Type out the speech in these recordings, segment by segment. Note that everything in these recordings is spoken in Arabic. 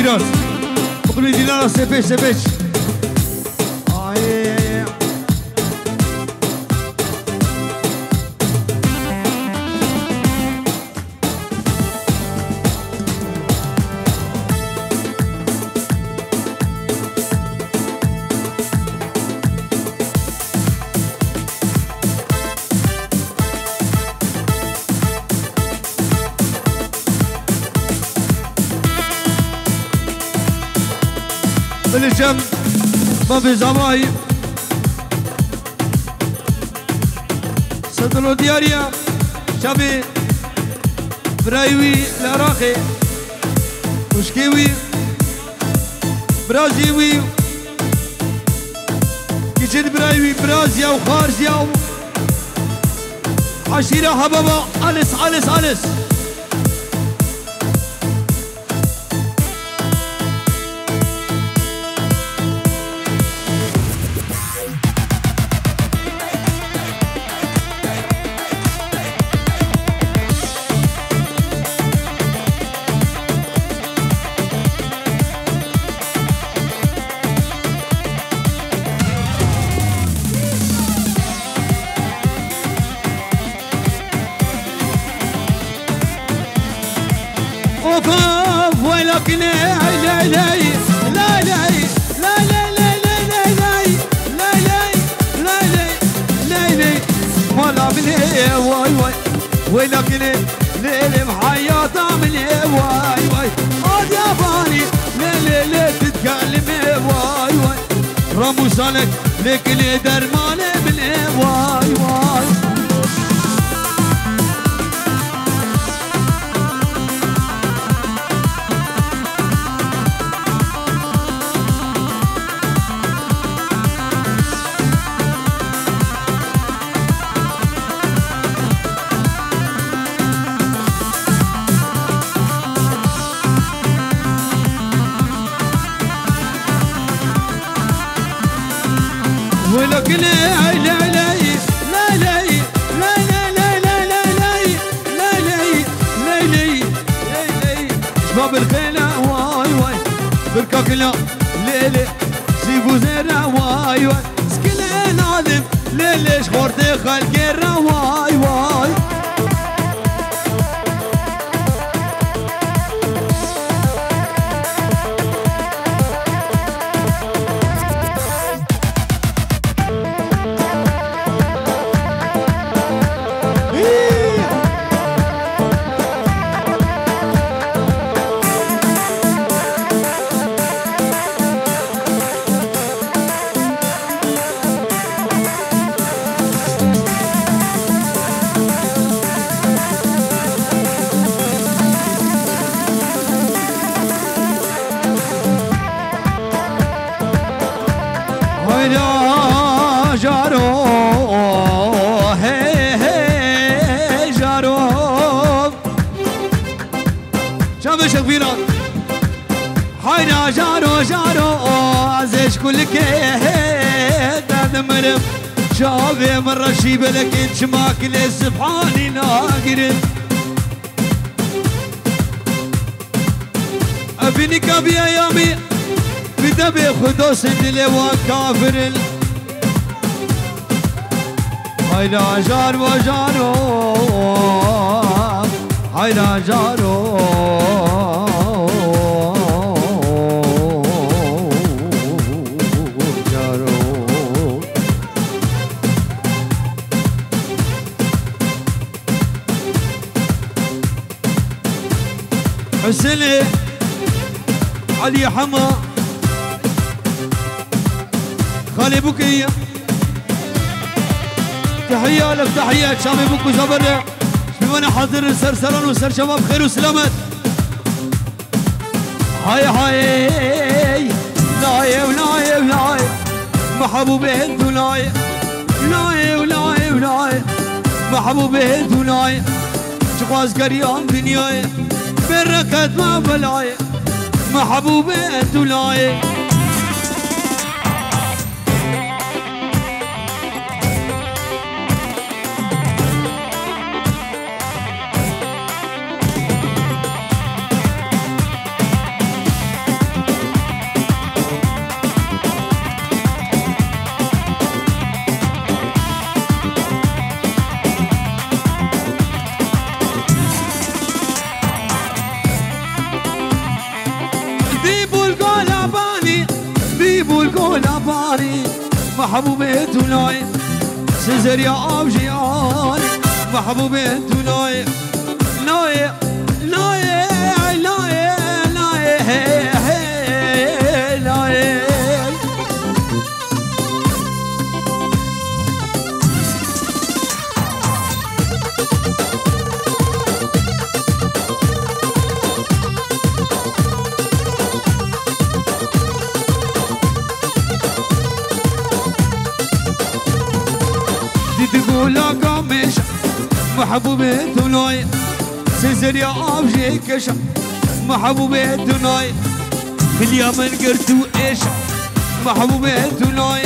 Virando. Comunidade Cerveja, cerveja. بالجنب ما في زمايل صدر دياريا شابي برايوي العراقي وشكيوي برازيوي كيجد برايوي برازيا وخارزيا عشيرة حبابا ألس ألس ألس واي واي ويلك ليل ليه بحياته من واي واي قد يا فاني ليل ليل تتكلم واي واي رموز عليك لك ليه درمانه من واي سكلا ليلي سيبو زي روايوان سكلا نعذب ليلي شخور دخل كي روايوان حينا جارو جارو عزيز كلك دمر شابي مرة شيب لك انشماك لسبحاني ناقر ابني كابي ايامي بدبي خدوس دلي وكافر حينا جارو جارو حينا جارو علي حما خالي بوكية تحية لك تحية. شامي بوكو جبلة شبيبانا حاضر سر سران وسر شباب خير وسلامت هاي هاي نايم نايم نايم. محبوبين دنايم نايم. نايم نايم محبوبين نايم. شخواز قريان دنياي بركة ما بلايم. محبوبة دولاي إيه؟ ولاي جاني محبوبة توناي سزر يا أب جياني محبوبة ناي ناي دي تقول قامش محبوبة توناي سزر يا أب جيكش محبوبة توناي اليمن قرتو إيش محبوبة توناي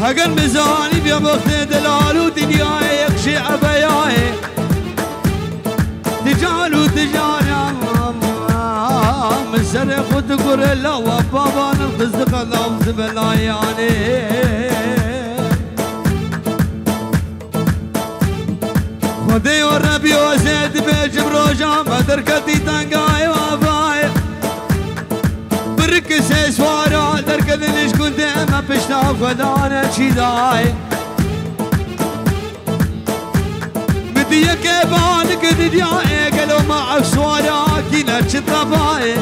حقن ميزاني بيا بخت دلال ودنياي يخشي عبياي تجال وتجال من سرق وتقول لا وبابا نلتصق لفظ بلاياني خدي وربي وزيد بيج بروجا ما دركتي تنقاي واباي بركس سوارا دركت ليش كنت ما بشتا خدانا شيداي بدي كيفان قد جاي قالوا معك سوارا كينا شطرفاي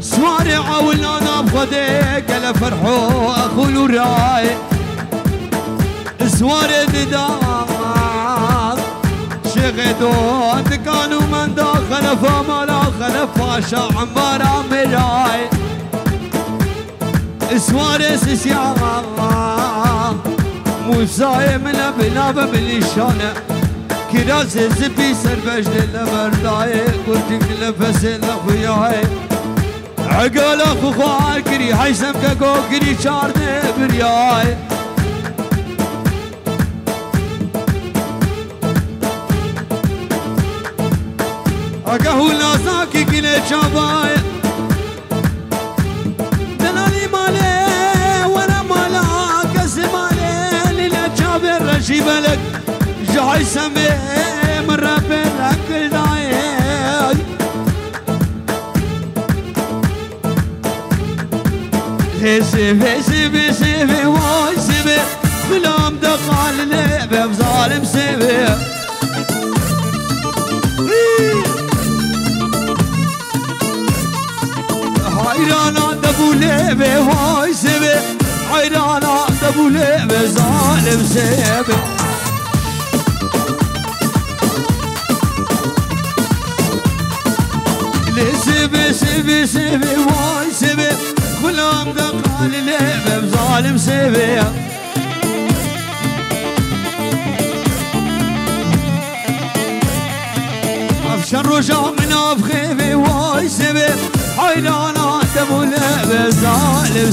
سواري عاولنا أنا بخدي قال فرحوا اخو الوراي سواري ددار شغدو كانوا من داخل فما شا عمارة مراي سواري سيسيا موسى من بلا بمليشانه كراس زبي سربش للمرداي قلت نفس لخوياي. عقل اخو خوار كري حيسم كاكو كري شارده برياي اقهو لازاكي شاباي دلالي مالي وأنا مالا كسي مالي للا شابر رشي بلك جاي سمي من رب الأكل داي سيفي سيفي سيفي واي سيفي بلام دقال لعبة بظالم سيفي حيرانا دبو لعبة واي سيفي حيرانا دبو لعبة ظالم لي سيبي سيبي سيبي واي سيبي غلام دقال لعبة بظالم سيبي افشر رجع من افخيبي واي سيبي حيلانا دبو لعبة ظالم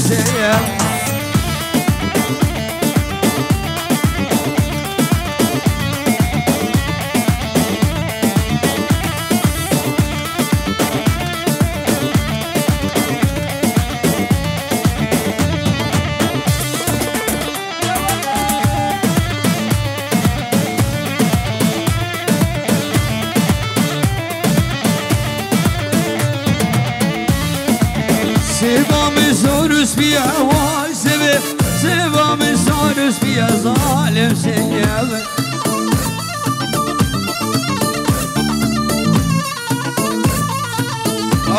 مسيابك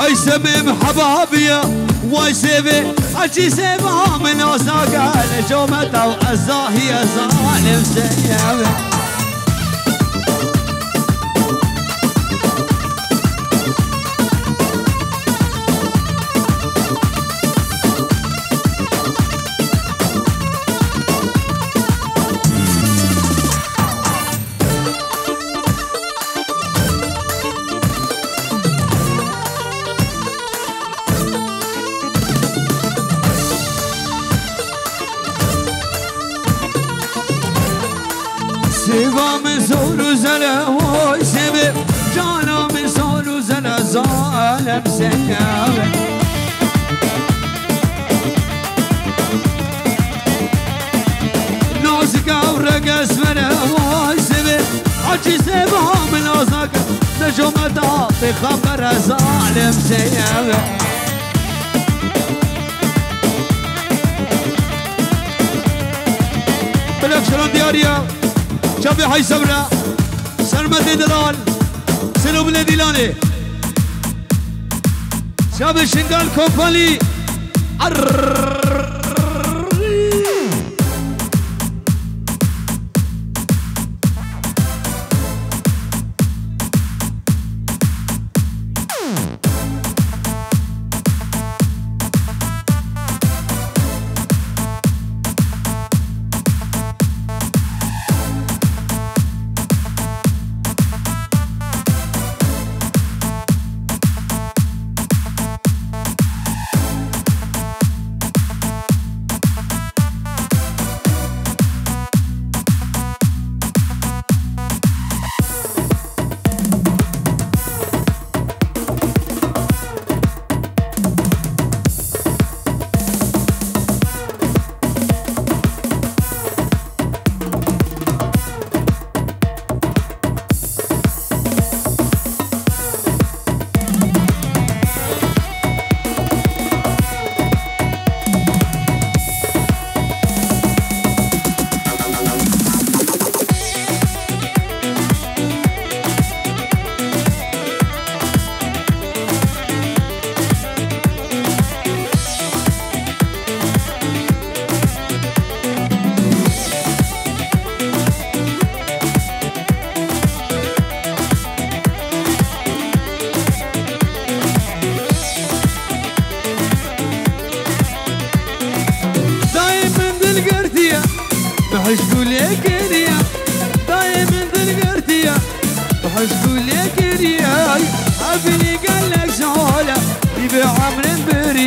أي سبب محبابيا واي سبب؟ أجي سبب من وساق على جومته الزاهيه ظالم سيابك سیامه نازك ورقص من عجی سیبا من آزاک نجوم داطی خبر ظالم سیامه بلك شلون دياريا شافي حي سمرة سلمة دلال سلو ديلاني شافي شنقال كومباني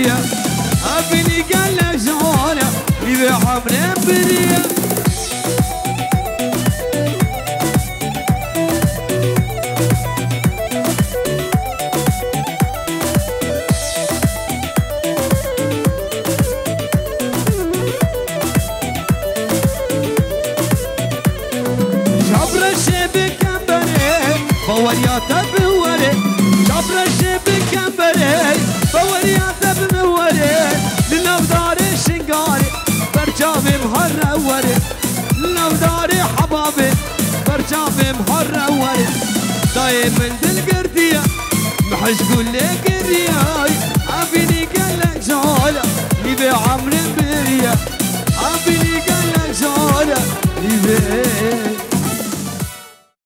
بريا أبني قال لك زهولة يبيع عمر بريا. طيب هاي بنت القردية محش قول لك الرياي. عافيني قال لك عافيني قال لك